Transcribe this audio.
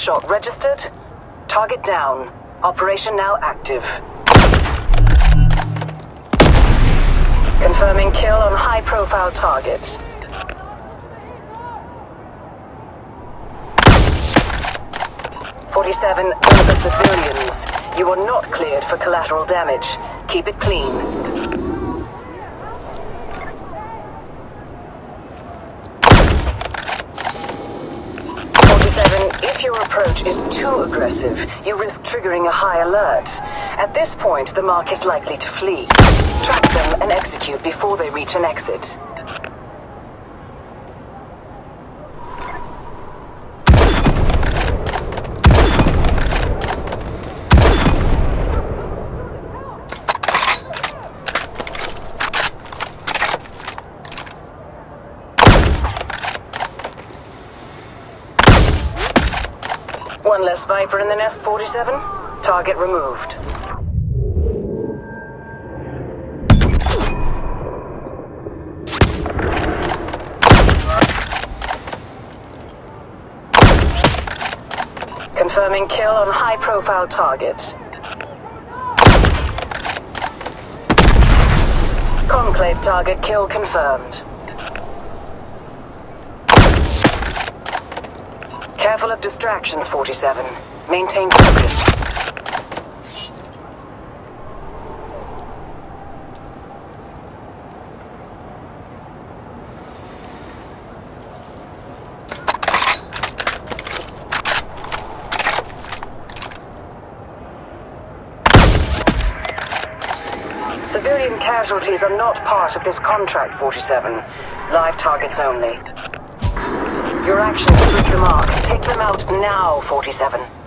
shot registered. Target down. Operation now active. Confirming kill on high-profile target. Forty-seven, are civilians. You are not cleared for collateral damage. Keep it clean. Forty-seven, if your approach is too aggressive, you risk triggering a high alert. At this point, the mark is likely to flee. Track them and execute before they reach an exit. One less Viper in the nest, 47. Target removed. Confirming kill on high-profile target. Conclave target kill confirmed. Careful of distractions, 47. Maintain focus. Civilian casualties are not part of this contract, 47. Live targets only. Your actions prove the mark. Take them out now, 47.